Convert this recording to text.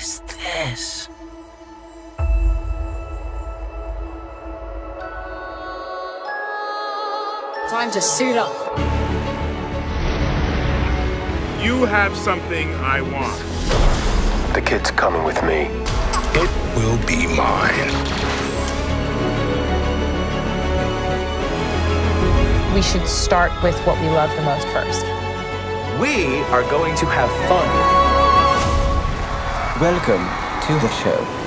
is this? Time to suit up. You have something I want. The kid's coming with me. It will be mine. We should start with what we love the most first. We are going to have fun. Welcome to the show.